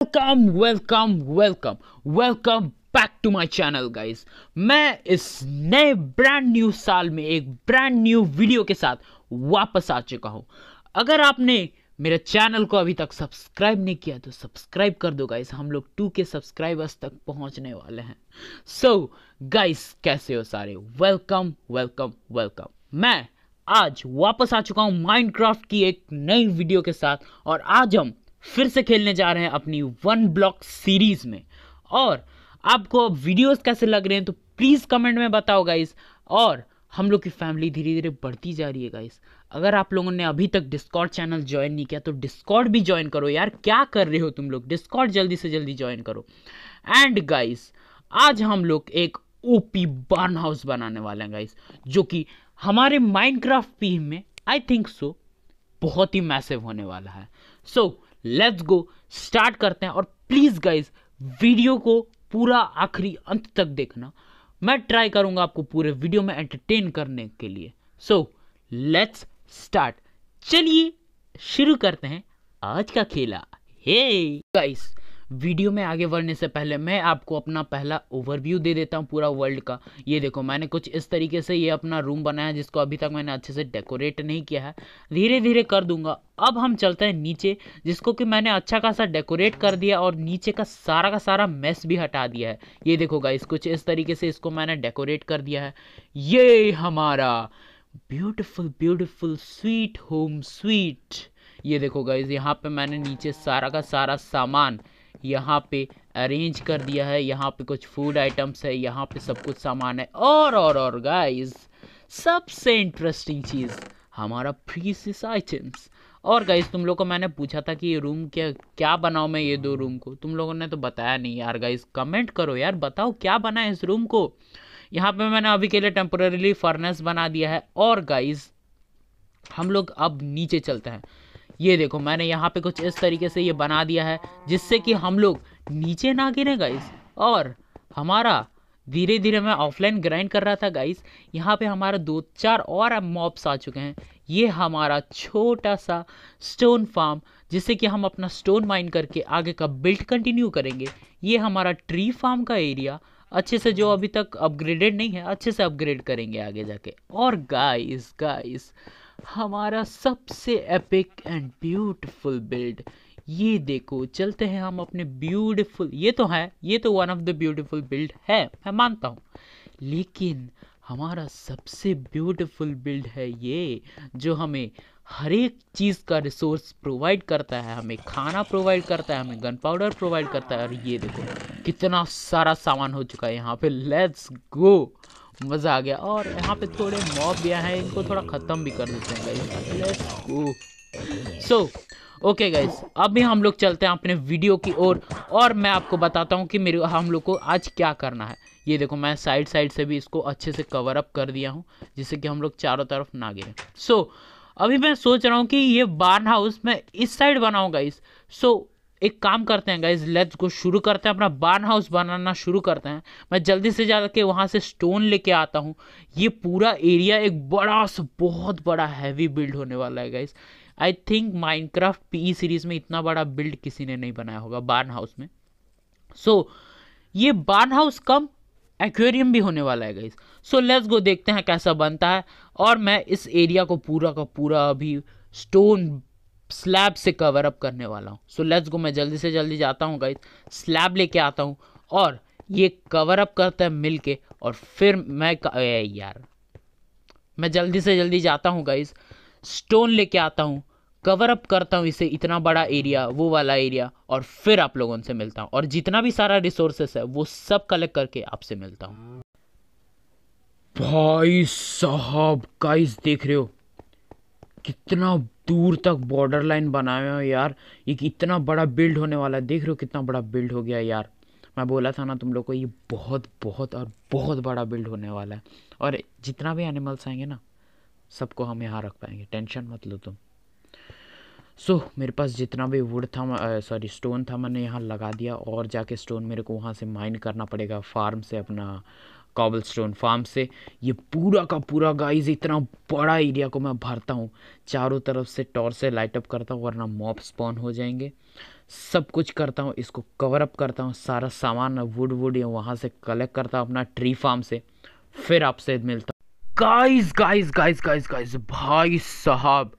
Welcome welcome welcome welcome back to my channel guys मैं इस नए ब्रांड न्यू साल में एक ब्रांड न्यू वीडियो के साथ वापस आ चुका हूँ। अगर आपने मेरे चैनल को अभी तक सब्सक्राइब नहीं किया तो सब्सक्राइब कर दो गाइस हम लोग टू के सब्सक्राइबर्स तक पहुँचने वाले हैं। सो so, गाइस कैसे हो सारे? वेलकम वेलकम वेलकम मैं आज वापस आ चुका हूँ माइनक्राफ्ट की एक नई वीडियो के साथ और आज हम फिर से खेलने जा रहे हैं अपनी वन ब्लॉक सीरीज़ में। और आपको वीडियोस कैसे लग रहे हैं तो प्लीज़ कमेंट में बताओ गाइस और हम लोग की फैमिली धीरे धीरे बढ़ती जा रही है गाइस अगर आप लोगों ने अभी तक डिस्कॉर्ड चैनल ज्वाइन नहीं किया तो डिस्कॉर्ड भी ज्वाइन करो यार। क्या कर रहे हो तुम लोग? डिस्कॉर्ड जल्दी से जल्दी ज्वाइन करो। एंड गाइस आज हम लोग एक ओपी बर्न हाउस बनाने वाले हैं गाइस जो कि हमारे माइनक्राफ्ट पी में आई थिंक सो बहुत ही मैसिव होने वाला है। सो लेट्स गो स्टार्ट करते हैं। और प्लीज़ गाइज़ वीडियो को पूरा आखिरी अंत तक देखना। मैं ट्राई करूँगा आपको पूरे वीडियो में एंटरटेन करने के लिए। सो लेट्स स्टार्ट चलिए, शुरू करते हैं आज का खेला। हे गाइस वीडियो में आगे बढ़ने से पहले मैं आपको अपना पहला ओवरव्यू दे देता हूँ पूरा वर्ल्ड का। ये देखो, मैंने कुछ इस तरीके से ये अपना रूम बनाया जिसको अभी तक मैंने अच्छे से डेकोरेट नहीं किया है। धीरे धीरे कर दूँगा। अब हम चलते हैं नीचे, जिसको कि मैंने अच्छा खासा डेकोरेट कर दिया और नीचे का सारा का सारा मेस भी हटा दिया है। ये देखो गाइस कुछ इस तरीके से इसको मैंने डेकोरेट कर दिया है। ये हमारा beautiful beautiful sweet home sweet ये देखो गाइज़ यहाँ पे मैंने नीचे सारा का सारा सामान यहाँ पे अरेंज कर दिया है। यहाँ पे कुछ फ़ूड आइटम्स है। यहाँ पे सब कुछ सामान है। और और और गाइज़ सबसे इंटरेस्टिंग चीज़, हमारा प्रीसियस आइटम्स और गाइज़ तुम लोग को मैंने पूछा था कि ये रूम क्या क्या बनाओ मैं ये दो रूम को? तुम लोगों ने तो बताया नहीं यार गाइज़ कमेंट करो यार, बताओ क्या बना है इस रूम को? यहाँ पे मैंने अभी के लिए टेम्पोररीली फर्नेस बना दिया है। और गाइज़ हम लोग अब नीचे चलते हैं। ये देखो, मैंने यहाँ पे कुछ इस तरीके से ये बना दिया है, जिससे कि हम लोग नीचे ना गिरे गाइस और हमारा धीरे धीरे मैं ऑफलाइन ग्राइंड कर रहा था गाइस यहाँ पे हमारा दो, चार और मॉब्स आ चुके हैं. ये हमारा छोटा सा स्टोन फार्म जिससे कि हम अपना स्टोन माइन करके आगे का बिल्ड कंटिन्यू करेंगे. ये हमारा ट्री फार्म का एरिया अच्छे से जो अभी तक अपग्रेडेड नहीं है, अच्छे से अपग्रेड करेंगे आगे जाके. और गाइस गाइस हमारा सबसे एपिक एंड ब्यूटीफुल बिल्ड ये देखो, चलते हैं हम अपने ब्यूटीफुल ये तो है, ये तो one of the beautiful build है, मैं मानता हूँ। लेकिन हमारा सबसे ब्यूटीफुल बिल्ड है ये, जो हमें हर एक चीज़ का रिसोर्स प्रोवाइड करता है, हमें खाना प्रोवाइड करता है, हमें गन पाउडर प्रोवाइड करता है, और ये देखो, कितना सारा सामान हो चुका है यहाँ पे। लेट्स गो मज़ा आ गया। और यहाँ पे थोड़े मॉब भी हैं इनको थोड़ा ख़त्म भी कर देते हैं guys let's go so okay guys अभी हम लोग चलते हैं अपने वीडियो की ओर और, और मैं आपको बताता हूँ कि मेरे हम लोग को आज क्या करना है। ये देखो मैं साइड साइड से भी इसको अच्छे से कवर अप कर दिया हूँ जिससे कि हम लोग चारों तरफ़ ना गिरें। सो so, अभी मैं सोच रहा हूँ कि ये बार्न हाउस मैं इस साइड बनाऊँगा इस सो एक काम करते हैं गाइज़ लेट्स को शुरू करते हैं अपना बार्न हाउस बनाना शुरू करते हैं। मैं जल्दी से जा के वहाँ से स्टोन लेके आता हूँ। ये पूरा एरिया एक बड़ा सा बहुत बड़ा हैवी बिल्ड होने वाला है guys I think Minecraft P series में इतना बड़ा बिल्ड किसी ने नहीं बनाया होगा बार्न हाउस में। सो so, ये बार्न हाउस कम एक्वेरियम भी होने वाला है गाइज़ सो लेट्स गो देखते हैं कैसा बनता है। और मैं इस एरिया को पूरा का पूरा अभी स्टोन स्लैब से कवर अप करने वाला हूँ। सो लेट्स गो मैं जल्दी से जल्दी जाता हूँ गाइज़ स्लैब लेके आता हूँ और ये कवर अप करता है मिल के और फिर मैं यार, मैं जल्दी से जल्दी जाता हूँ गाइज़ स्टोन लेके आता हूँ कवर अप करता हूँ इसे, इतना बड़ा एरिया वो वाला एरिया और फिर आप लोगों से मिलता हूँ। और जितना भी सारा रिसोर्सेस है, वो सब कलेक्ट करके आपसे मिलता हूँ। भाई साहब गाइस देख रहे हो, कितना दूर तक बॉर्डर लाइन बनाए हो यार। ये इतना बड़ा बिल्ड होने वाला है। देख रहे हो कितना बड़ा बिल्ड हो गया यार। मैं बोला था ना तुम लोग को ये बहुत बहुत और बहुत बड़ा बिल्ड होने वाला है। और जितना भी एनिमल्स आएँगे ना सबको हम यहाँ रख पाएँगे। टेंशन मत लो तुम। सो so, मेरे पास जितना भी वुड था सॉरी स्टोन था मैंने यहाँ लगा दिया। और जाके स्टोन मेरे को वहाँ से माइन करना पड़ेगा फार्म से अपना कॉबल स्टोन फार्म से। ये पूरा का पूरा गाइस इतना बड़ा एरिया को मैं भरता हूँ। चारों तरफ़ से टॉर्च से लाइट अप करता हूँ, वरना मॉप स्पॉन हो जाएँगे। सब कुछ करता हूँ, इसको कवर अप करता हूँ, सारा सामान वुड वुड या वहाँ से कलेक्ट करता हूँ अपना ट्री फार्म से। फिर आपसे मिलता guys guys guys guys guys भाई साहब,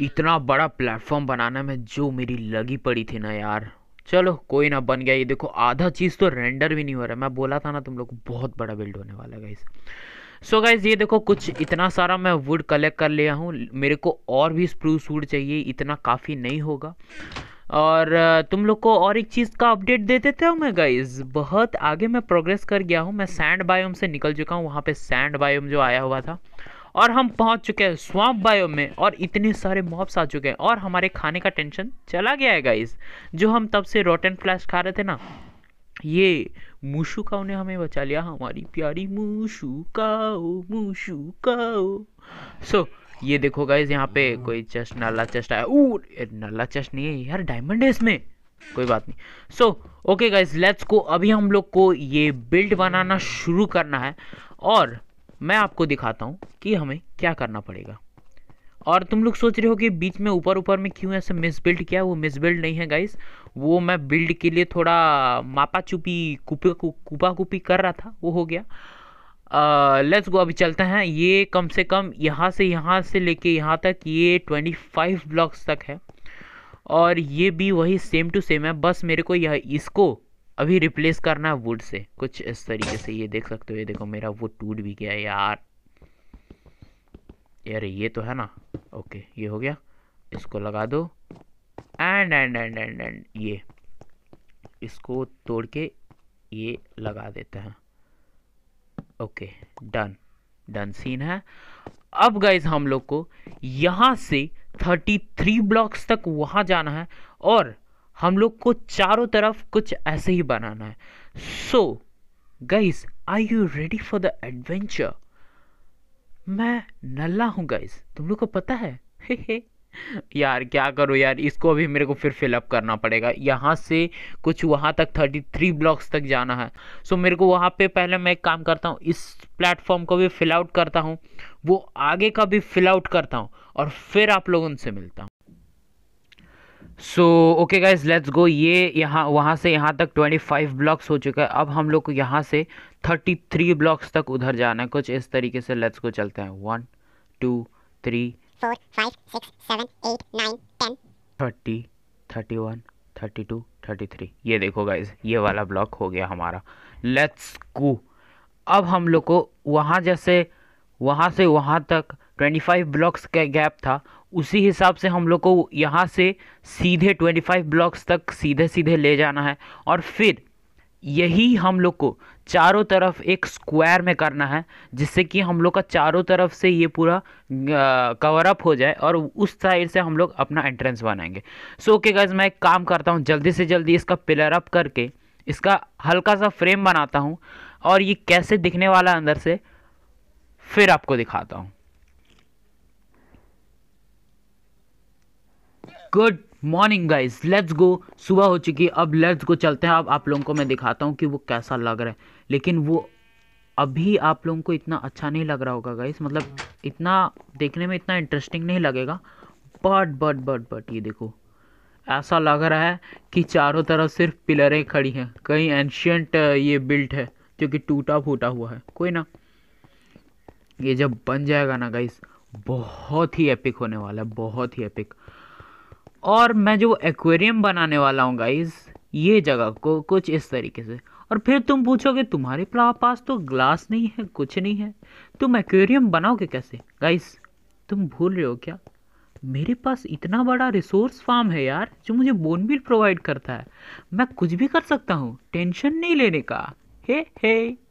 इतना बड़ा प्लेटफॉर्म बनाने में जो मेरी लगी पड़ी थी ना यार। चलो, कोई ना, बन गया ये। देखो, आधा चीज़ तो रेंडर भी नहीं हो रहा। मैं बोला था ना, तुम लोग बहुत बड़ा बिल्ड होने वाला है गाइस सो so गाइज़ ये देखो, कुछ इतना सारा मैं वुड कलेक्ट कर लिया हूँ। मेरे को और भी स्प्रूस वुड चाहिए, इतना काफ़ी नहीं होगा। और, तुम लोग को और एक चीज़ का अपडेट दे देते हो मैं गाइज़ बहुत आगे मैं प्रोग्रेस कर गया हूँ। मैं सैंड बायोम से निकल चुका हूँ। वहाँ पे सैंड बायोम जो आया हुआ था और हम पहुँच चुके हैं स्वाम बायो में और इतने सारे मॉब्स आ चुके हैं और हमारे खाने का टेंशन चला गया है गाइज़ जो हम तब से रोटन फ्लैश खा रहे थे ना ये मूशू काओ ने हमें बचा लिया हमारी प्यारी मूशू काओ मूशू काओ सो so, ये देखो गाइज़ यहाँ पे कोई चेस्ट नाला चेस्ट आया। ओ नाला चेस्ट नहीं है यार डायमंड है इसमें। कोई बात नहीं। सो ओके गाइज़ लेट्स को अभी हम लोग को ये बिल्ड बनाना शुरू करना है। और मैं आपको दिखाता हूँ कि हमें क्या करना पड़ेगा। और तुम लोग सोच रहे हो कि बीच में ऊपर ऊपर में क्यों ऐसे मिस बिल्ड किया? वो मिस बिल्ड नहीं है गाइस वो मैं बिल्ड के लिए थोड़ा मापा चुपी कुपा कुपा कुपी कर रहा था, वो हो गया। लेट्स गो अभी चलते हैं। ये कम से कम यहाँ से यहाँ से लेके यहाँ तक ये ट्वेंटी फाइव ब्लॉक्स तक है। और ये भी वही सेम टू सेम है। बस मेरे को यह, इसको अभी रिप्लेस करना है वुड से। कुछ इस तरीके से ये देख सकते हो, ये देखो मेरा वुड टूट भी गया यार। यार ये तो है ना। ओके ये हो गया। इसको लगा दो। And and and and and ये। इसको तोड़ के ये लगा देते हैं। ओके डन डन सीन है। अब गाइज़ हम लोग को यहाँ से 33 ब्लॉक्स तक वहाँ जाना है और हम लोग को चारों तरफ़ कुछ ऐसे ही बनाना है। So guys are you ready for the adventure मैं नल्ला हूँ गाइस तुम लोग को पता है? यार, क्या करो यार? इसको अभी मेरे को फिर फिलअप करना पड़ेगा। यहाँ से कुछ वहाँ तक थर्टी थ्री ब्लॉक्स तक जाना है। सो मेरे को वहाँ पे पहले मैं एक काम करता हूँ। इस प्लेटफॉर्म को भी फिल आउट करता हूँ। वो आगे का भी फिल आउट करता हूँ। और फिर आप लोगों से मिलता हूँ। So okay guys let's go ये यहाँ वहाँ से यहाँ तक 25 ब्लॉक्स हो चुका है। अब हम लोग को यहाँ से 33 ब्लॉक्स तक उधर जाना है। कुछ इस तरीके से लेट्स गो चलते हैं। One two three four five six seven eight nine ten thirty thirty one thirty two thirty three ये देखो गाइज़ ये वाला ब्लॉक हो गया हमारा। लेट्स गो अब हम लोग को वहाँ जैसे वहाँ से वहाँ तक 25 ब्लॉक्स का गैप था। उसी हिसाब से हम लोग को यहाँ से सीधे 25 ब्लॉक्स तक सीधे सीधे ले जाना है। और फिर यही हम लोग को चारों तरफ़ एक स्क्वायर में करना है, जिससे कि हम लोग का चारों तरफ़ से ये पूरा कवर अप हो जाए और उस साइड से हम लोग अपना एंट्रेंस बनाएँगे। सो ओके गाइज़ मैं एक काम करता हूँ, जल्दी से जल्दी इसका पिलर अप करके इसका हल्का सा फ्रेम बनाता हूँ और ये कैसे दिखने वाला अंदर से, फिर आपको दिखाता हूँ। Good morning guys let's go सुबह हो चुकी है। अब लेट्स गो चलते हैं। अब आप लोगों को मैं दिखाता हूँ कि वो कैसा लग रहा है। लेकिन वो अभी आप लोगों को इतना अच्छा नहीं लग रहा होगा गाइस मतलब इतना देखने में इतना इंटरेस्टिंग नहीं लगेगा। बट बट बट बट ये देखो। ऐसा लग रहा है कि चारों तरफ़ सिर्फ़ पिलरें खड़ी हैं। कहीं एंशियंट ये बिल्ट है, जो कि टूटा फूटा हुआ है। कोई ना। ये जब बन जाएगा ना गाइस बहुत ही एपिक होने वाला है। बहुत ही एपिक और मैं जो एक्वेरियम बनाने वाला हूँ गाइस ये जगह को कुछ इस तरीके से। और फिर तुम पूछोगे, तुम्हारे पास तो ग्लास नहीं है, कुछ नहीं है। तुम एक्वेरियम बनाओगे कैसे? गाइस तुम भूल रहे हो क्या? मेरे पास इतना बड़ा रिसोर्स फार्म है यार, जो मुझे बोनबिल प्रोवाइड करता है। मैं कुछ भी कर सकता हूँ टेंशन नहीं लेने का। Hey hey.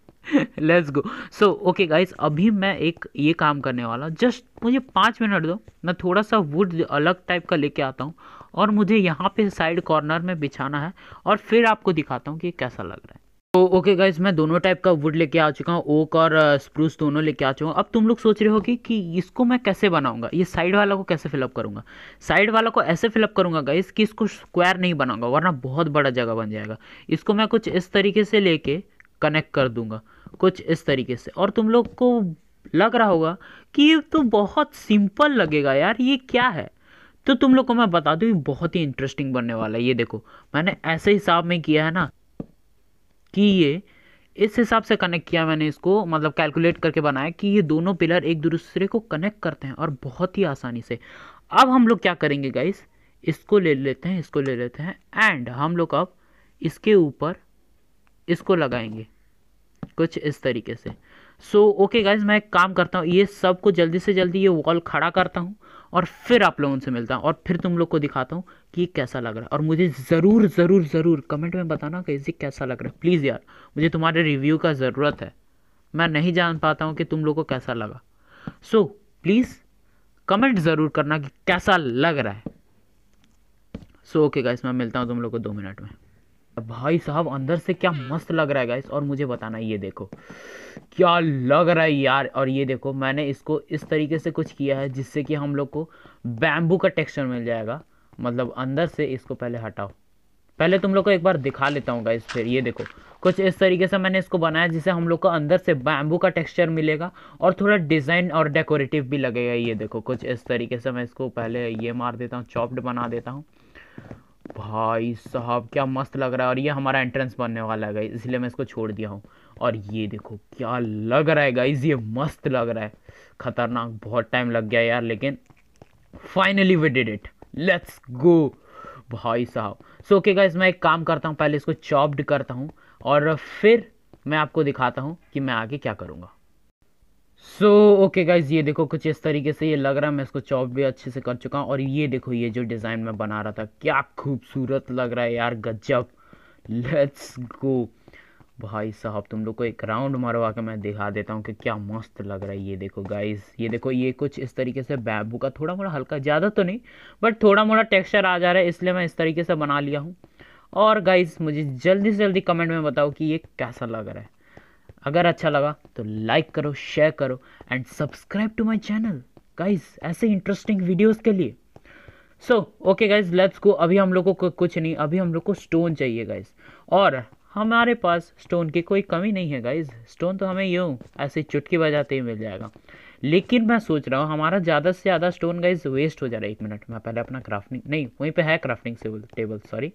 Let's go so okay guys अभी मैं एक ये काम करने वाला जस्ट मुझे पाँच मिनट दो। मैं थोड़ा सा वुड अलग टाइप का लेके आता हूँ। और मुझे यहाँ पे साइड कॉर्नर में बिछाना है। और फिर आपको दिखाता हूँ कि कैसा लग रहा है। तो ओके गाइज़ मैं दोनों टाइप का वुड लेके आ चुका हूँ। ओक और स्प्रूस uh, दोनों लेके आ चुका हूँ। अब तुम लोग सोच रहे हो कि, कि इसको मैं कैसे बनाऊँगा? ये साइड वाला को कैसे फिलअप करूँगा? साइड वाला को ऐसे फिलअप करूँगा गाइज़ कि इसको स्क्वायर नहीं बनाऊँगा वरना बहुत बड़ा जगह बन जाएगा। इसको मैं कुछ इस तरीके से लेके कनेक्ट कर दूँगा, कुछ इस तरीके से। और तुम लोग को लग रहा होगा कि ये तो बहुत सिंपल लगेगा यार, ये क्या है? तो तुम लोग को मैं बता दूँ बहुत ही इंटरेस्टिंग बनने वाला है, ये देखो। मैंने ऐसे हिसाब में किया है ना कि ये, इस हिसाब से कनेक्ट किया मैंने इसको मतलब कैलकुलेट करके बनाया कि ये दोनों पिलर एक दूसरे को कनेक्ट करते हैं और बहुत ही आसानी से। अब हम लोग क्या करेंगे गाइस इसको ले लेते हैं, इसको ले लेते हैं एंड हम लोग अब इसके ऊपर इसको लगाएँगे। कुछ इस तरीके से। सो ओके गाइज़ मैं एक काम करता हूँ। ये सबको जल्दी से जल्दी ये वॉल खड़ा करता हूँ और फिर आप लोगों से मिलता हूँ और फिर तुम लोग को दिखाता हूँ कि कैसा लग रहा है। और मुझे ज़रूर ज़रूर ज़रूर कमेंट में बताना कि इसे कैसा लग रहा है। प्लीज़ यार, मुझे तुम्हारे रिव्यू का ज़रूरत है। मैं नहीं जान पाता हूँ कि तुम लोग को कैसा लगा। सो प्लीज़ कमेंट ज़रूर करना कि कैसा लग रहा है। सो ओके गाइस मैं मिलता हूँ तुम लोग को दो मिनट में। भाई साहब, अंदर से क्या मस्त लग रहा है गाइस और मुझे बताना, ये देखो। क्या लग रहा है यार? और ये देखो, मैंने इसको इस तरीके से कुछ किया है जिससे कि हम लोग को बैम्बू का टेक्सचर मिल जाएगा। मतलब अंदर से इसको पहले हटाओ। पहले तुम लोग को एक बार दिखा लेता हूँ गाइस फिर ये देखो। कुछ इस तरीके से मैंने इसको बनाया जिससे हम लोग को अंदर से बैम्बू का टेक्सचर मिलेगा और थोड़ा डिज़ाइन और डेकोरेटिव भी लगेगा। ये देखो, कुछ इस तरीके से मैं इसको पहले ये मार देता हूँ चॉप्ड बना देता हूँ। भाई साहब, क्या मस्त लग रहा है। और ये हमारा एंट्रेंस बनने वाला है गाइज़ इसलिए मैं इसको छोड़ दिया हूँ। और ये देखो, क्या लग रहा है गाइज़ ये मस्त लग रहा है। खतरनाक, बहुत टाइम लग गया यार, लेकिन finally we did it let's go भाई साहब सो ओके गाइज़ मैं एक काम करता हूँ, पहले इसको चॉप्ड करता हूँ, और फिर मैं आपको दिखाता हूँ कि मैं आगे क्या करूँगा। सो ओके गाइज़ ये देखो कुछ इस तरीके से ये लग रहा है, मैं इसको चॉप भी अच्छे से कर चुका हूँ। और ये देखो, ये जो डिज़ाइन मैं बना रहा था, क्या खूबसूरत लग रहा है यार, गजब। लेट्स गो भाई साहब, तुम लोग को एक राउंड मरवा के मैं दिखा देता हूँ कि क्या मस्त लग रहा है ये देखो गाइज़ ये देखो, ये कुछ इस तरीके से बैबू का थोड़ा मोड़ा हल्का, ज़्यादा तो नहीं बट थोड़ा मोड़ा टेक्सचर आ जा रहा है, इसलिए मैं इस तरीके से बना लिया हूँ। और गाइज़ मुझे जल्दी से जल्दी कमेंट में बताओ कि ये कैसा लग रहा है। अगर अच्छा लगा तो लाइक करो शेयर करो and subscribe to my channel guys ऐसे इंटरेस्टिंग वीडियोस के लिए। So okay guys let's go अभी हम लोगों को कुछ नहीं, अभी हम लोग को स्टोन चाहिए गाइज़ और हमारे पास स्टोन की कोई कमी नहीं है गाइज़ स्टोन तो हमें यूँ, ऐसे चुटकी बजाते ही मिल जाएगा। लेकिन मैं सोच रहा हूँ, हमारा ज़्यादा से ज़्यादा स्टोन गाइज़ वेस्ट हो जा रहा है। एक मिनट मैं पहले अपना क्राफ्टिंग नहीं, वहीं पे है क्राफ्टिंग टेबल सॉरी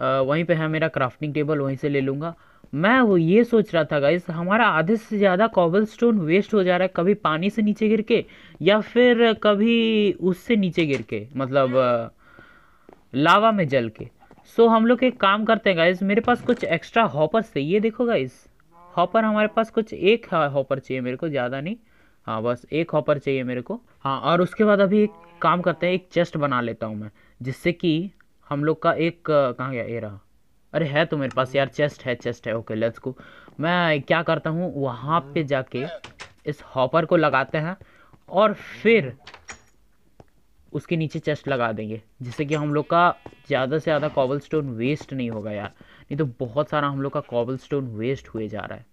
वहीं पे है मेरा क्राफ्टिंग टेबल वहीं से ले लूँगा। मैं वो ये सोच रहा था गाइस हमारा आधे से ज़्यादा कॉबल स्टोन वेस्ट हो जा रहा है कभी पानी से नीचे गिर के या फिर कभी उससे नीचे गिर के मतलब लावा में जल के। सो हम लोग एक काम करते हैं गाइस मेरे पास कुछ एक्स्ट्रा हॉपर ये देखो गाइस हॉपर हमारे पास कुछ एक हॉपर चाहिए मेरे को ज़्यादा नहीं। हाँ बस एक हॉपर चाहिए मेरे को। हाँ और उसके बाद अभी एक काम करते हैं एक चेस्ट बना लेता हूँ मैं जिससे कि हम लोग का एक कहाँ गया ये रहा। अरे है तो मेरे पास यार चेस्ट है चेस्ट है। ओके लेट्स गो मैं क्या करता हूँ वहाँ पे जाके इस हॉपर को लगाते हैं और फिर उसके नीचे चेस्ट लगा देंगे जिससे कि हम लोग का ज़्यादा से ज़्यादा कॉबल स्टोन वेस्ट नहीं होगा यार। नहीं तो बहुत सारा हम लोग का कॉबल स्टोन वेस्ट हुए जा रहा है।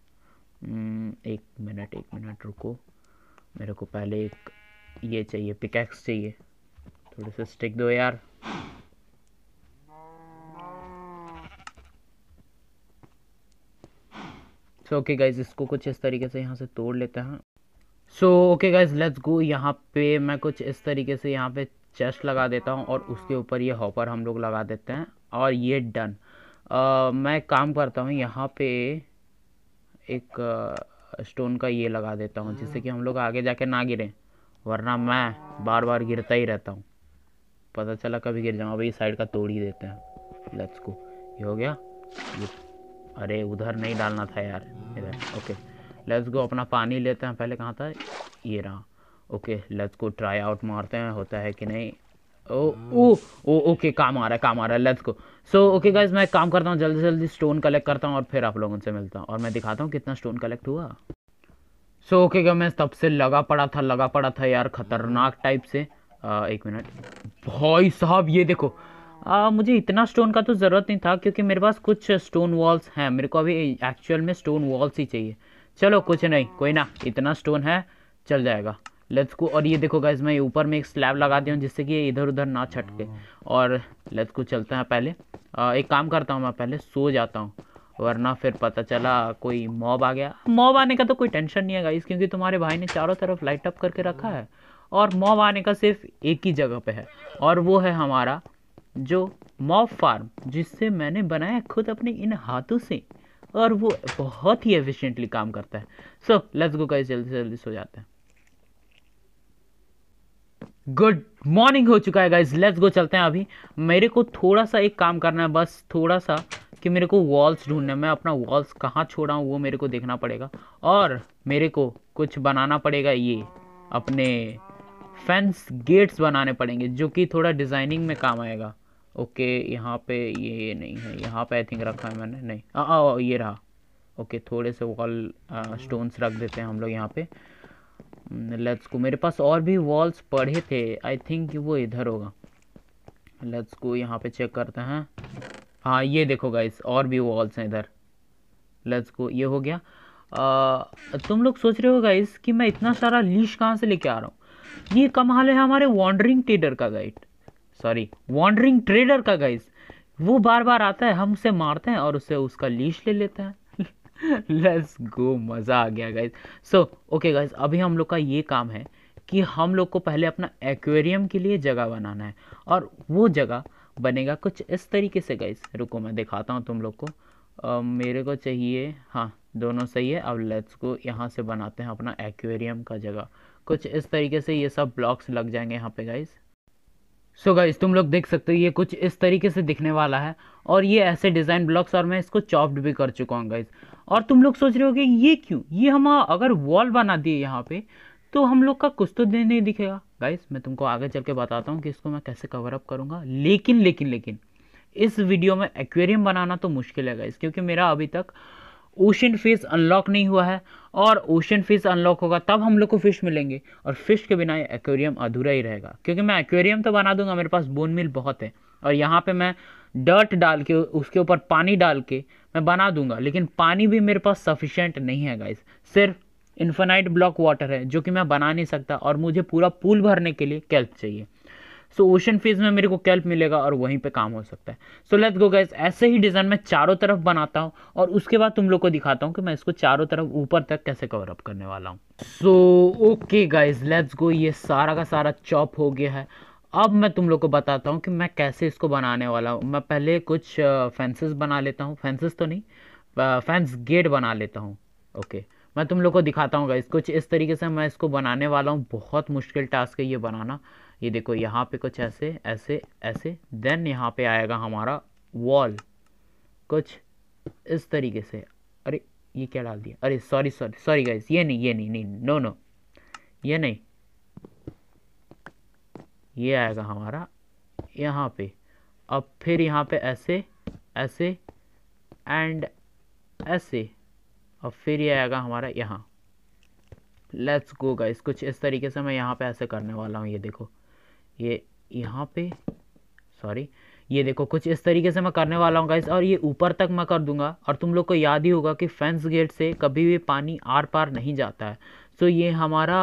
हम्म, एक मिनट एक मिनट रुको। मेरे को पहले एक ये चाहिए पिकैक्स चाहिए। थोड़े से स्टिक दो यार। सो ओके गाइज़ इसको कुछ इस तरीके से यहाँ से तोड़ लेते हैं। So okay guys let's go यहाँ पे। मैं कुछ इस तरीके से यहाँ पे चेस्ट लगा देता हूँ और उसके ऊपर ये हॉपर हम लोग लगा देते हैं और ये डन मैं काम करता हूँ, यहाँ पे एक स्टोन का ये लगा देता हूँ, जिससे कि हम लोग आगे जाके ना गिरें, वरना मैं बार बार गिरता ही रहता हूँ। पता चला कभी गिर जाऊँ अभी साइड का तोड़ ही देते हैं। लेट्स को ये हो गया। ये अरे उधर नहीं डालना था यार इधर ओके। लेट्स गो अपना पानी लेते हैं पहले कहाँ था? ये रहा। Okay let's go try out मारते हैं होता है कि नहीं? ओ ओ ओ ओके काम आ रहा है काम आ रहा है let's go so okay guys मैं काम करता हूँ जल्दी से जल्दी स्टोन कलेक्ट करता हूँ और फिर आप लोगों से मिलता हूँ। और मैं दिखाता हूँ कितना स्टोन कलेक्ट हुआ। सो ओके गा मैं तब से लगा पड़ा था लगा पड़ा था यार खतरनाक टाइप से। आ, एक मिनट भाई साहब ये देखो आ, मुझे इतना स्टोन का तो ज़रूरत नहीं था क्योंकि मेरे पास कुछ स्टोन वॉल्स हैं। मेरे को अभी एक्चुअल में स्टोन वॉल्स ही चाहिए। चलो कुछ नहीं कोई ना इतना स्टोन है चल जाएगा। लेट्स को और ये देखो गाइज़ मैं ऊपर में एक स्लैब लगा दिया हूँ जिससे कि ये इधर उधर ना छटके। और लेट्स को चलते हैं पहले। आ, एक काम करता हूँ मैं पहले सो जाता हूँ वरना फिर पता चला कोई मॉब आ गया। मॉब आने का तो कोई टेंशन नहीं है गाइज़ क्योंकि तुम्हारे भाई ने चारों तरफ़ लाइट अप करके रखा है। और मॉब आने का सिर्फ़ एक ही जगह पे है और वो है हमारा जो मॉब फार्म जिससे मैंने बनाया खुद अपने इन हाथों से, और वो बहुत ही एफिशिएंटली काम करता है। सो लेट्स गो गाइस जल्दी से जल्दी सो जाते हैं। गुड मॉर्निंग हो चुका है गाइज़ लेट्स गो चलते हैं अभी। मेरे को थोड़ा सा एक काम करना है, बस थोड़ा सा कि मेरे को वॉल्स ढूंढना है। मैं अपना वॉल्स कहाँ छोड़ा हूँ, वो मेरे को देखना पड़ेगा। और मेरे को कुछ बनाना पड़ेगा ये, अपने फेंस गेट्स बनाने पड़ेंगे, जो कि थोड़ा डिज़ाइनिंग में काम आएगा। ओके यहाँ पे ये नहीं है यहाँ पे आई थिंक रखा है मैंने नहीं। आ, आ, ये रहा। ओके थोड़े से वॉल स्टोन्स रख देते हैं हम लोग यहाँ पे। लेट्स को मेरे पास और भी वॉल्स पड़े थे। आई थिंक वो इधर होगा। लेट्स को यहाँ पे चेक करते हैं। हाँ ये देखो गाइस और भी वॉल्स हैं इधर। लेट्स को ये हो गया। आ, तुम लोग सोच रहे हो गाइस कि मैं इतना सारा लीश कहाँ से लेके आ रहा हूँ? ये कमाल है हमारे वॉन्डरिंग टेडर का गाइड सॉरी वॉन्डरिंग ट्रेडर का गाइस वो बार बार आता है हम उसे मारते हैं और उसे उसका लीश ले लेते हैं। लेट्स गो मज़ा आ गया गाइज़ सो ओके गाइज़ अभी हम लोग का ये काम है कि हम लोग को पहले अपना एक्वेरियम के लिए जगह बनाना है। और वो जगह बनेगा कुछ इस तरीके से गाइज़ रुको मैं दिखाता हूँ तुम लोग को। uh, मेरे को चाहिए हाँ दोनों सही है। अब लेट्स को यहाँ से बनाते हैं अपना एक्वेरियम का जगह। कुछ इस तरीके से ये सब ब्लॉक्स लग जाएँगे यहाँ पे गाइज़ सो so गाइज़ तुम लोग देख सकते हो, ये कुछ इस तरीके से दिखने वाला है और ये ऐसे डिज़ाइन ब्लॉक्स और मैं इसको चॉप्ड भी कर चुका हूँ गाइज़ और तुम लोग सोच रहे हो कि ये क्यों? ये हम अगर वॉल बना दिए यहाँ पे तो हम लोग का कुछ तो दिन नहीं दिखेगा। गाइस मैं तुमको आगे चल के बताता हूँ कि इसको मैं कैसे कवर अप करूँगा। लेकिन लेकिन लेकिन, इस वीडियो में एक्वेरियम बनाना तो मुश्किल है गाइस क्योंकि मेरा अभी तक ओशन फ़िश अनलॉक नहीं हुआ है, और ओशन फ़िश अनलॉक होगा, तब हम लोग को फ़िश मिलेंगे, और फ़िश के बिना एक्वेरियम अधूरा ही रहेगा। क्योंकि मैं एक्वेरियम तो बना दूँगा, मेरे पास बोन मिल बहुत है, और यहाँ पे मैं डर्ट डाल के, उसके ऊपर पानी डाल के मैं बना दूँगा, लेकिन पानी भी मेरे पास सफिशेंट नहीं है गाइस सिर्फ़ इन्फेनाइट ब्लॉक वाटर है, जो कि मैं बना नहीं सकता, और मुझे पूरा पूल भरने के लिए कैल्प चाहिए। सो ओशन फ़ेज़ में मेरे को कैल्प मिलेगा और वहीं पे काम हो सकता है। सो लेट्स गो गाइस ऐसे ही डिज़ाइन मैं चारों तरफ़ बनाता हूँ और उसके बाद तुम लोग को दिखाता हूँ कि मैं इसको चारों तरफ़ ऊपर तक कैसे कवर अप करने वाला हूँ। So okay guys let's go ये सारा का सारा चॉप हो गया है। अब मैं तुम लोग को बताता हूँ कि मैं कैसे इसको बनाने वाला हूँ। मैं पहले कुछ फेंसेस बना लेता हूँ। फेंसेस तो नहीं फेंस गेट बना लेता हूँ। ओके मैं तुम लोग को दिखाता हूँ गाइज़ कुछ इस तरीके से मैं इसको बनाने वाला हूँ। बहुत मुश्किल टास्क है ये बनाना। ये देखो, यहाँ पे कुछ ऐसे ऐसे ऐसे देन यहाँ पे आएगा हमारा वॉल कुछ इस तरीके से। अरे, ये क्या डाल दिया? अरे सॉरी सॉरी सॉरी गाइस ये नहीं ये नहीं नहीं नो नो ये नहीं। ये आएगा हमारा यहाँ पे। अब फिर यहाँ पे ऐसे ऐसे एंड ऐसे। और फिर ये आएगा हमारा यहाँ। लेट्स गो गाइस कुछ इस तरीके से मैं यहाँ पे ऐसे करने वाला हूँ, ये देखो। ये यहाँ पे सॉरी ये देखो कुछ इस तरीके से मैं करने वाला हूँ गाइस और ये ऊपर तक मैं कर दूँगा। और तुम लोग को याद ही होगा कि फेंस गेट से कभी भी पानी आर पार नहीं जाता है। सो ये हमारा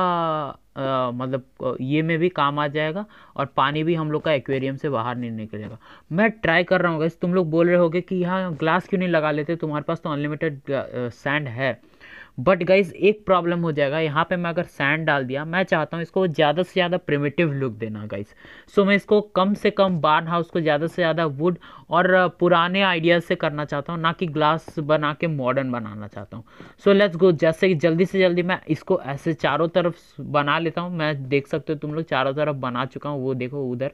आ, मतलब ये में भी काम आ जाएगा और पानी भी हम लोग का एक्वेरियम से बाहर नहीं निकलेगा। मैं ट्राई कर रहा हूँ गैस तुम लोग बोल रहे होगे कि यहाँ ग्लास क्यों नहीं लगा लेते? तुम्हारे पास तो अनलिमिटेड सैंड है। बट गाइज़ एक प्रॉब्लम हो जाएगा। यहाँ पे मैं अगर सैंड डाल दिया मैं चाहता हूँ इसको ज़्यादा से ज़्यादा प्रिमिटिव लुक देना गाइज़ सो so, मैं इसको कम से कम बार्न हाउस को ज़्यादा से ज़्यादा वुड और पुराने आइडियाज़ से करना चाहता हूँ ना कि ग्लास बना के मॉडर्न बनाना चाहता हूँ. सो लेट्स गो जैसे कि जल्दी से जल्दी मैं इसको ऐसे चारों तरफ़ बना लेता हूँ। मैं देख सकते हो तुम लोग चारों तरफ़ बना चुका हूँ वो देखो उधर.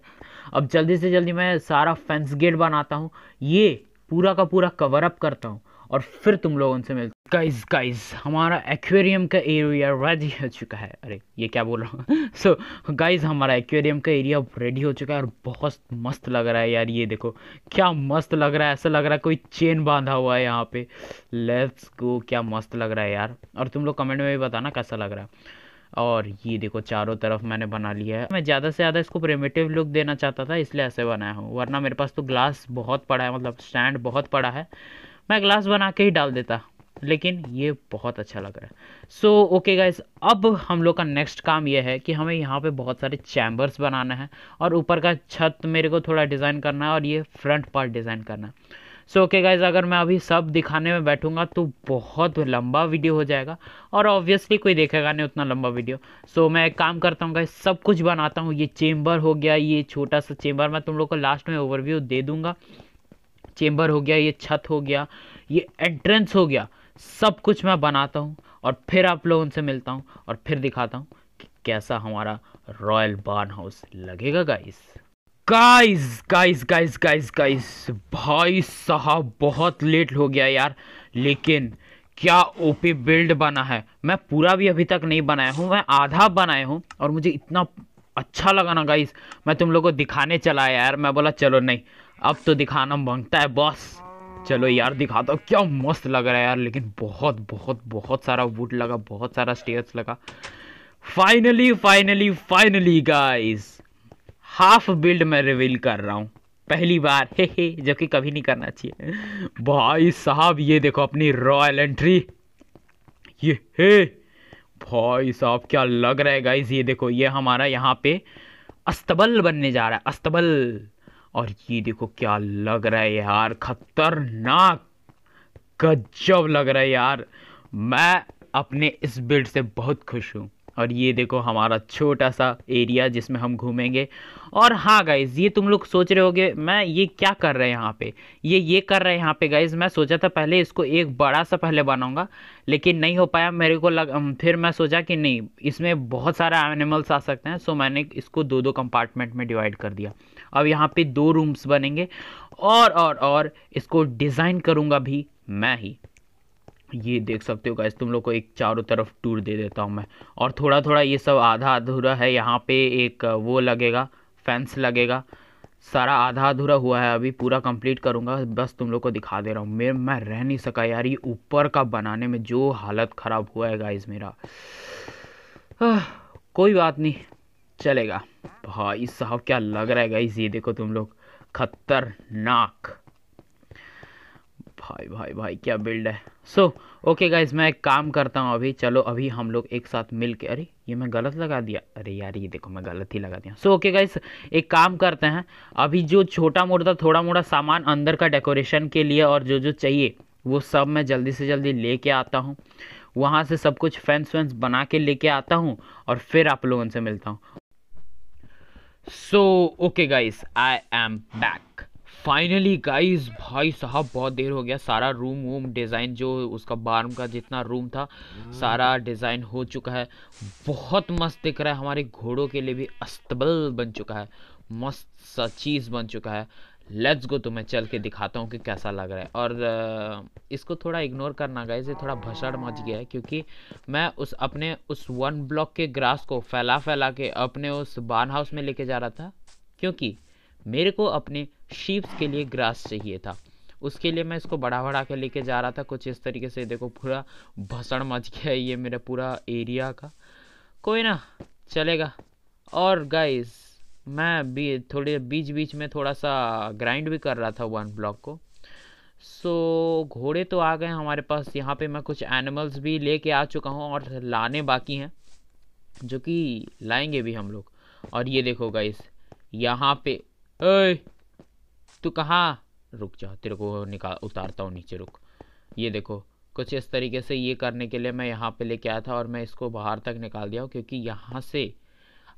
अब जल्दी से जल्दी मैं सारा फेंस गेट बनाता हूँ। ये पूरा का पूरा कवर अप करता हूँ। और फिर तुम लोग उनसे मिलते गाइज़ गाइज़ हमारा एक्वेरियम का एरिया रेडी हो चुका है। अरे, ये क्या बोल रहा हूँ? सो गाइज़ हमारा एक्वेरियम का एरिया रेडी हो चुका है और बहुत मस्त लग रहा है यार, ये देखो। क्या मस्त लग रहा है, ऐसा लग रहा है कोई चेन बांधा हुआ है यहाँ पे। लेट्स गो क्या मस्त लग रहा है यार। और तुम लोग कमेंट में भी बताना कैसा लग रहा है। और ये देखो, चारों तरफ़ मैंने बना लिया है। मैं ज़्यादा से ज़्यादा इसको प्रेमेटिव लुक देना चाहता था, इसलिए ऐसे बनाया हूँ। वरना मेरे पास तो ग्लास बहुत पड़ा है मतलब स्टैंड बहुत पड़ा है। मैं ग्लास बना के ही डाल देता लेकिन ये बहुत अच्छा लग रहा है। सो ओके गाइज़ अब हम लोग का नेक्स्ट काम ये है कि हमें यहाँ पे बहुत सारे चैम्बर्स बनाना है और ऊपर का छत मेरे को थोड़ा डिज़ाइन करना है और ये फ्रंट पार्ट डिज़ाइन करना है। सो ओके गाइज़ अगर मैं अभी सब दिखाने में बैठूँगा तो बहुत लंबा वीडियो हो जाएगा और ऑब्वियसली कोई देखेगा नहीं उतना लंबा वीडियो सो so, मैं एक काम करता हूँ गाइज़ सब कुछ बनाता हूँ। ये चेम्बर हो गया ये छोटा सा चेम्बर मैं तुम लोग को लास्ट में ओवरव्यू दे दूँगा। चेम्बर हो गया, ये छत हो गया, ये एंट्रेंस हो गया, सब कुछ मैं बनाता हूँ और फिर आप लोगों से मिलता हूँ और फिर दिखाता हूँ कि कैसा हमारा रॉयल बार्न हाउस लगेगा guys guys guys guys guys guys भाई साहब, बहुत लेट हो गया यार, लेकिन क्या ओपी बिल्ड बना है? मैं पूरा भी अभी तक नहीं बनाया हूँ, मैं आधा बनाया हूँ और मुझे इतना अच्छा लगा ना गाइस मैं तुम लोग को दिखाने चला यार, मैं बोला, चलो नहीं अब तो दिखाना माँगता है, बॉस। चलो यार दिखाता हूँ क्या मस्त लग रहा है यार, लेकिन बहुत बहुत बहुत सारा वुड लगा, बहुत सारा स्टेयर्स लगा। Finally finally finally guys half build मैं रिवील कर रहा हूँ। पहली बार, हे हे, जो कि कभी नहीं करना चाहिए। भाई साहब, ये देखो अपनी रॉयल एंट्री ये, हे, भाई साहब, क्या लग रहा है गाइस ये देखो, ये हमारा यहाँ पे अस्तबल बनने जा रहा है, अस्तबल। और ये देखो क्या लग रहा है यार, खतरनाक, गजब लग रहा है यार। मैं अपने इस बिल्ड से बहुत खुश हूँ। और ये देखो हमारा छोटा सा एरिया जिसमें हम घूमेंगे। और हाँ गाइज़ ये तुम लोग सोच रहे होगे, मैं ये क्या कर रहे हैं यहाँ पे? ये ये कर रहे हैं यहाँ पे गाइज़ मैं सोचा था पहले इसको एक बड़ा सा पहले बनाऊँगा, लेकिन नहीं हो पाया। मेरे को लग फिर मैं सोचा कि नहीं, इसमें बहुत सारे एनिमल्स आ सकते हैं सो मैंने इसको दो दो कंपार्टमेंट में डिवाइड कर दिया। अब यहाँ पे दो रूम्स बनेंगे, और और और इसको डिज़ाइन करूँगा भी मैं ही। ये देख सकते हो गाइस तुम लोग को एक चारों तरफ़ टूर दे देता हूँ मैं। और थोड़ा थोड़ा ये सब आधा अधूरा है, यहाँ पे एक वो लगेगा फेंस लगेगा। सारा आधा अधूरा हुआ है अभी पूरा कंप्लीट करूँगा बस तुम लोग को दिखा दे रहा हूँ। मैं मैं रह नहीं सका यार ये ऊपर का बनाने में जो हालत ख़राब हुआ है गाइज़ मेरा। आ, कोई बात नहीं चलेगा। भाई साहब क्या लग रहा है गाइज़ ये देखो तुम लोग खतरनाक। भाई भाई भाई, क्या बिल्ड है? सो ओके गाइज़ मैं एक काम करता हूँ अभी। चलो, अभी हम लोग एक साथ मिल के अरे, ये मैं गलत लगा दिया। अरे यार, ये देखो, मैं गलत ही लगा दिया। सो ओके गाइज़ एक काम करते हैं। अभी जो छोटा मोटा, थोड़ा मोटा सामान अंदर का डेकोरेशन के लिए और जो जो चाहिए, वो सब मैं जल्दी से जल्दी लेके आता हूँ। वहाँ से सब कुछ फैंस वेंस बना के लेके आता हूँ और फिर आप लोगों से मिलता हूँ। So okay guys I am back finally guys भाई साहब बहुत देर हो गया। सारा रूम वूम डिज़ाइन जो उसका बार्म का जितना रूम था सारा डिज़ाइन हो चुका है। बहुत मस्त दिख रहा है। हमारे घोड़ों के लिए भी अस्तबल बन चुका है। मस्त सा चीज़ बन चुका है। लेट्स गो तो मैं चल के दिखाता हूँ कि कैसा लग रहा है। और इसको थोड़ा इग्नोर करना गए ये थोड़ा भसड़ मच गया है क्योंकि मैं उस अपने उस वन ब्लॉक के ग्रास को फैला फैला के अपने उस बार्न हाउस में लेके जा रहा था। क्योंकि मेरे को अपने शीप्स के लिए ग्रास चाहिए था। उसके लिए मैं इसको बढ़ा बढ़ा के लेके जा रहा था। कुछ इस तरीके से, देखो, पूरा भसड़ मच गया ये मेरा पूरा एरिया का। कोई ना, चलेगा। और गाइस मैं भी थोड़े बीच बीच में थोड़ा सा ग्राइंड भी कर रहा था वन ब्लॉक को। सो घोड़े तो आ गए हमारे पास। यहाँ पे मैं कुछ एनिमल्स भी लेके आ चुका हूँ और लाने बाकी हैं, जो कि लाएँगे भी हम लोग। और ये देखो गाइस यहाँ पे ओए, तू कहाँ? रुक जा, तेरे को निकाल, उतारता हूँ नीचे, रुक। ये देखो, कुछ इस तरीके से ये करने के लिए मैं यहाँ पे लेके आया था और मैं इसको बाहर तक निकाल दिया हूँ क्योंकि यहाँ से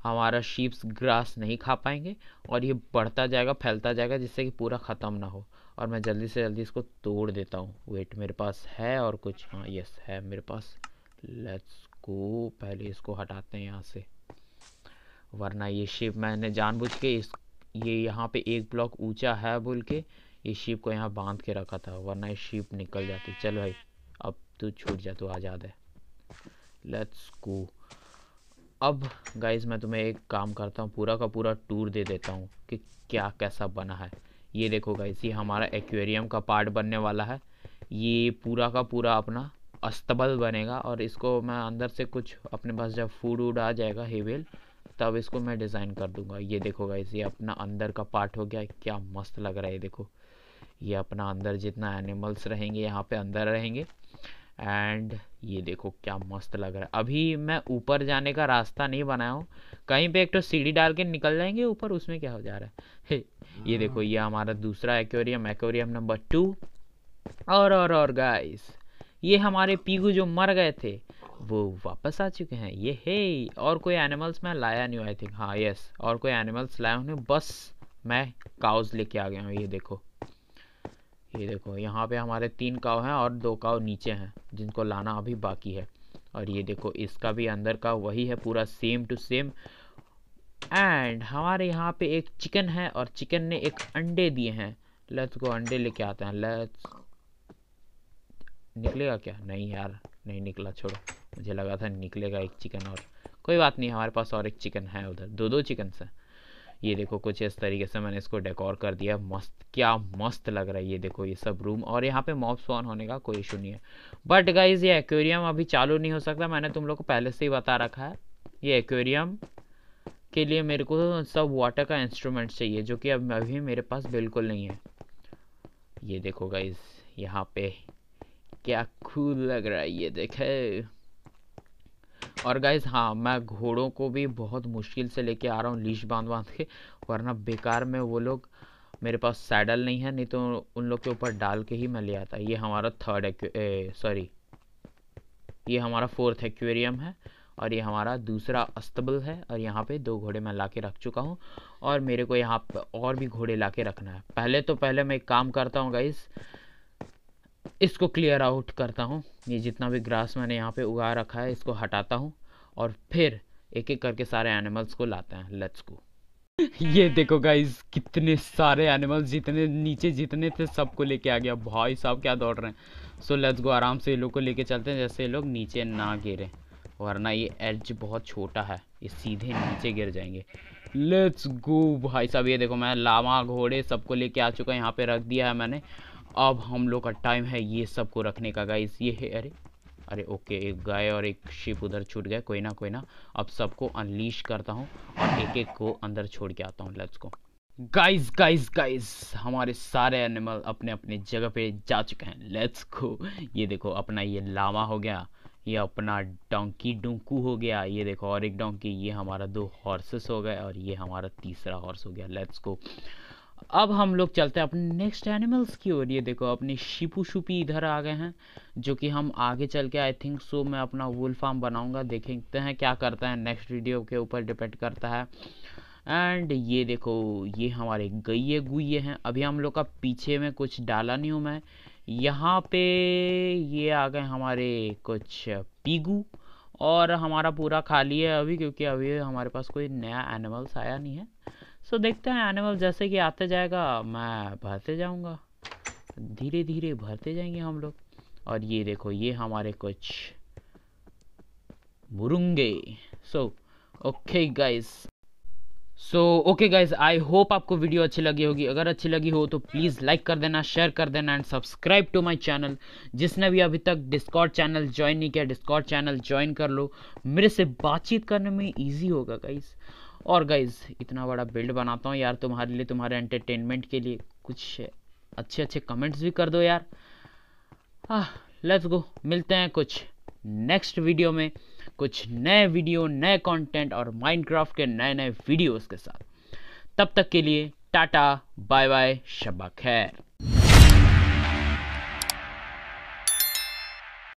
हमारा शीप्स ग्रास नहीं खा पाएँगे और ये बढ़ता जाएगा, फैलता जाएगा जिससे कि पूरा ख़त्म ना हो। और मैं जल्दी से जल्दी इसको तोड़ देता हूँ। वेट मेरे पास है और कुछ? हाँ यस है मेरे पास। लेट्स को पहले इसको हटाते हैं यहाँ से। वरना ये शिप मैंने जानबूझ के इस ये यहाँ पे एक ब्लॉक ऊँचा है बोल के, ये शिप को यहाँ बाँध के रखा था, वरना ये शिप निकल जाती। चल भाई, अब तू छूट जा, तू आज़ाद है। लेट्स गो अब गाइज़ मैं तुम्हें एक काम करता हूँ, पूरा का पूरा टूर दे देता हूँ कि क्या कैसा बना है। ये देखो गाइज़ ये हमारा एक्वेरियम का पार्ट बनने वाला है। ये पूरा का पूरा अपना अस्तबल बनेगा और इसको मैं अंदर से कुछ, अपने पास जब फ़ूड वूड आ जाएगा हेवेल तब इसको मैं डिज़ाइन कर दूँगा। ये देखो गाइज़ ये अपना अंदर का पार्ट हो गया। क्या मस्त लग रहा है देखो। ये अपना अंदर जितना एनिमल्स रहेंगे, यहाँ पे अंदर रहेंगे। एंड ये देखो क्या मस्त लग रहा है। अभी मैं ऊपर जाने का रास्ता नहीं बनाया हूँ। कहीं पे एक तो सीढ़ी डाल के निकल जाएँगे ऊपर, उसमें क्या हो जा रहा है? ये देखो, ये हमारा दूसरा एक्वेरियम एक्वेरियम नंबर टू और और और गाइस ये हमारे पीगू जो मर गए थे वो वापस आ चुके हैं। ये, हे, और कोई एनिमल्स मैं लाया नहीं आई थिंक हाँ यस और कोई एनिमल्स लाया उन्हें बस मैं काउस लेके आ गया हूँ। ये देखो। ये देखो, यहाँ पे हमारे तीन काव हैं और दो काव नीचे हैं, जिनको लाना अभी बाकी है। और ये देखो, इसका भी अंदर का वही है, पूरा सेम टू सेम एंड हमारे यहाँ पे एक चिकन है और चिकन ने एक अंडे दिए हैं। लेट्स को अंडे लेके आते हैं। लेट्स निकलेगा क्या? नहीं यार। नहीं निकला, छोड़ो। मुझे लगा था निकलेगा एक चिकन और। कोई बात नहीं, हमारे पास और एक चिकन है उधर। दो दो चिकन हैं। ये देखो, कुछ इस तरीके से मैंने इसको डेकोर कर दिया। मस्त, क्या मस्त लग रहा है ये देखो, ये सब रूम और यहाँ पे मॉब स्पॉन होने का कोई इशू नहीं है। बट गाइज़ ये एक्वेरियम अभी चालू नहीं हो सकता। मैंने तुम लोग को पहले से ही बता रखा है। ये एक्वेरियम के लिए मेरे को सब वाटर का इंस्ट्रूमेंट चाहिए, जो कि अब अभी मेरे पास बिल्कुल नहीं है। ये देखो गाइज़ यहाँ पे क्या खूल लग रहा है ये देखे। और गाइज़ हाँ मैं घोड़ों को भी बहुत मुश्किल से लेके आ रहा हूँ लीश बाँध बाँध के, वरना बेकार में वो लोग मेरे पास सैडल नहीं है, नहीं तो उन लोग के ऊपर डाल के ही मैं ले आता। ये हमारा थर्ड एक् सॉरी ये हमारा फोर्थ एक्वेरियम है और ये हमारा दूसरा अस्तबल है और यहाँ पे दो घोड़े मैं ला के रख चुका हूँ और मेरे को यहाँ पे, और भी घोड़े ला के रखना है। पहले तो पहले मैं एक काम करता हूँ गाइस इसको क्लियर आउट करता हूँ। ये जितना भी ग्रास मैंने यहाँ पे उगा रखा है, इसको हटाता हूँ और फिर एक एक करके सारे एनिमल्स को लाते हैं। लेट्स को ये देखो गाइज़ कितने सारे एनिमल्स जितने नीचे जितने थे सबको लेके आ गया। भाई साहब क्या दौड़ रहे हैं। सो लेट्स गो आराम से ये लोग को लेके चलते हैं जैसे ये लोग नीचे ना गिरे। वरना ये एज बहुत छोटा है। ये सीधे नीचे गिर जाएँगे। लेट्स गो भाई साहब, ये देखो मैं लावा घोड़े सबको लेके आ चुका है। यहाँ पे रख दिया है मैंने। अब हम लोग का टाइम है ये सबको रखने का गाइस ये है, अरे अरे ओके एक गाय और एक शिप उधर छूट गए कोई ना कोई ना. अब सबको अनलीश करता हूँ और एक एक को अंदर छोड़ के आता हूँ. लेट्स को गाइस गाइस गाइस हमारे सारे एनिमल अपने अपने जगह पे जा चुके हैं. लेट्स को ये देखो, अपना ये लामा हो गया, ये अपना डोंकी डोंकू हो गया, ये देखो, और एक डोंकी ये हमारा दो हॉर्सेस हो गए, और ये हमारा तीसरा हॉर्स हो गया. लेट्स को अब हम लोग चलते हैं अपने नेक्स्ट एनिमल्स की ओर। ये देखो, अपनी शिपू शुपी इधर आ गए हैं, जो कि हम आगे चल के आई थिंक सो मैं अपना वुल फार्म बनाऊँगा। देखते हैं क्या करता है। नेक्स्ट वीडियो के ऊपर डिपेंड करता है। एंड ये देखो, ये हमारे गैये गुइये हैं। अभी हम लोग का पीछे में कुछ डाला नहीं हूँ मैं। यहाँ पे ये आ गए हमारे कुछ पीगू। और हमारा पूरा खाली है अभी, क्योंकि अभी हमारे पास कोई नया एनिमल्स आया नहीं है। सो देखते हैं एनिमल जैसे कि आते जाएगा, मैं भरते जाऊँगा। धीरे धीरे भरते जाएँगे हम लोग। और ये देखो, ये हमारे कुछ Murunge. So okay guys so okay guys I hope आपको वीडियो अच्छी लगी होगी। अगर अच्छी लगी हो तो प्लीज़ लाइक कर देना शेयर कर देना and subscribe to my channel जिसने भी अभी तक डिस्कॉर्ड चैनल ज्वाइन नहीं किया डिस्कॉर्ड चैनल ज्वाइन कर लो। मेरे से बातचीत करने में ईजी होगा गाइज़ और गाइज़ इतना बड़ा बिल्ड बनाता हूँ यार तुम्हारे लिए, तुम्हारे एंटरटेनमेंट के लिए। कुछ अच्छे अच्छे कमेंट्स भी कर दो यार। लेट्स गो मिलते हैं कुछ नेक्स्ट वीडियो में। कुछ नए वीडियो, नए कंटेंट और माइनक्राफ्ट के नए नए वीडियोस के साथ। तब तक के लिए टाटा बाय बाय शबा खैर।